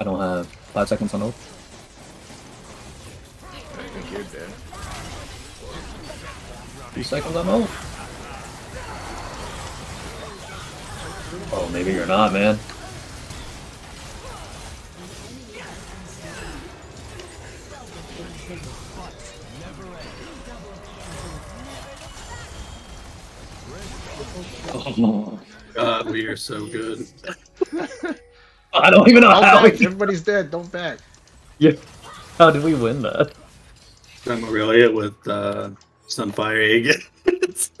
I don't have five seconds on ult. I think you're dead. Two seconds on ult. Oh, maybe you're not, man. Oh, God, we are so good. I don't even know Don't how back. Everybody's dead. Don't back. yeah, how did we win that? I'm really it with uh, Sunfire again.